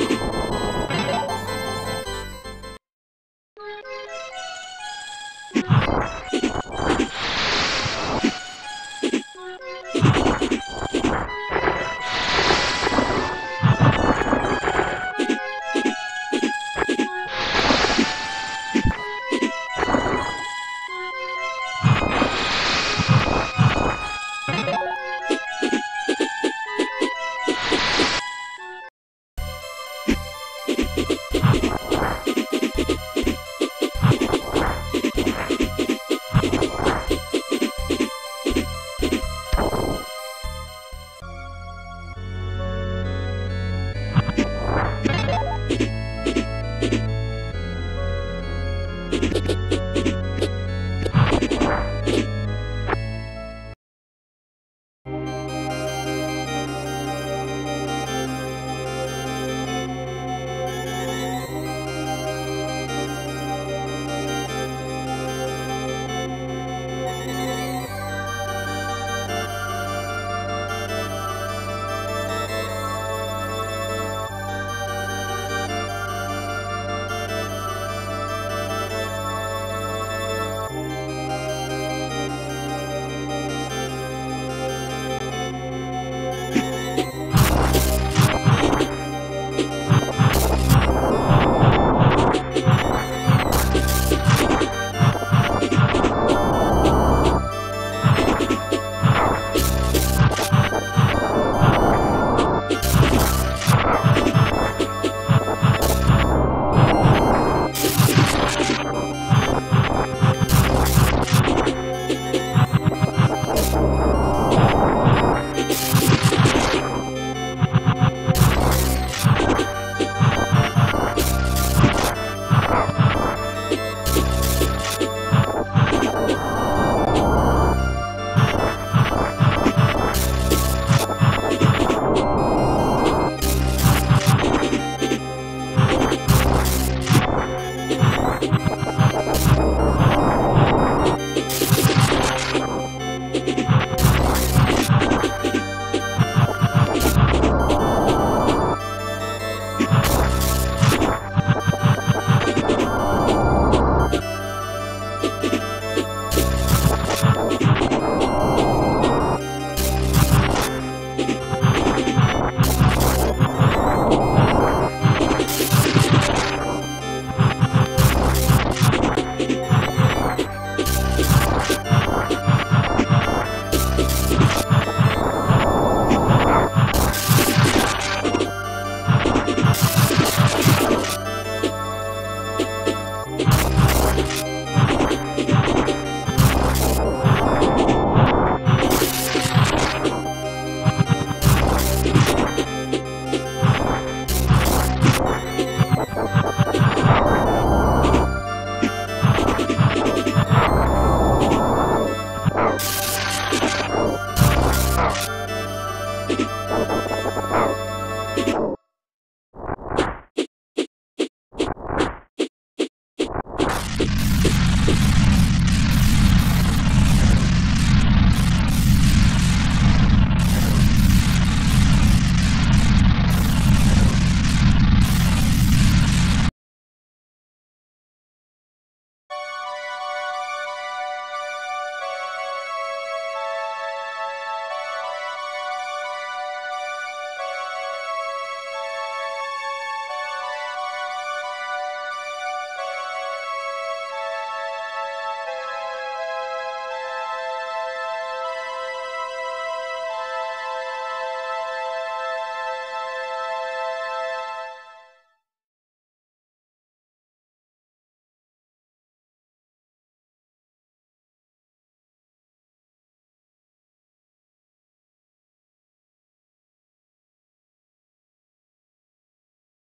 えっ? Oh.